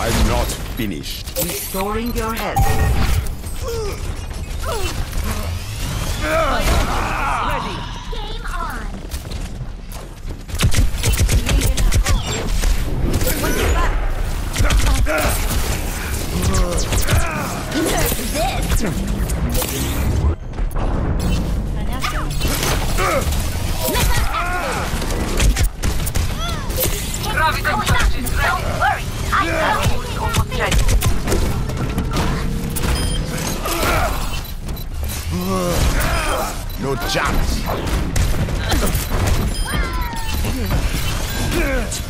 I'm not finished. Restoring your health. Game on. Don't No chance.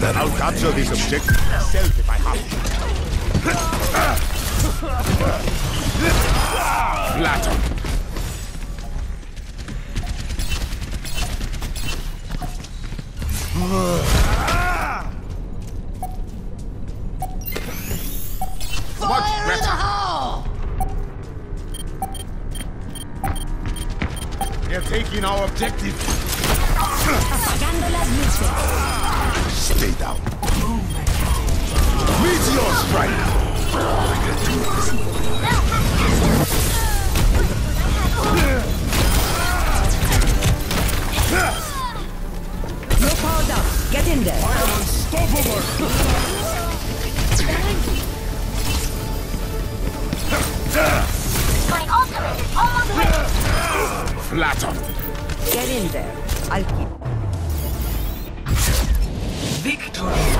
I'll capture this objective myself if I have to. Flatter. Much They're taking our objective. Stay down. Meteor strike. No power down. Get in there. I am Unstoppable. Flatter. Get in there. I'll keep. Victory.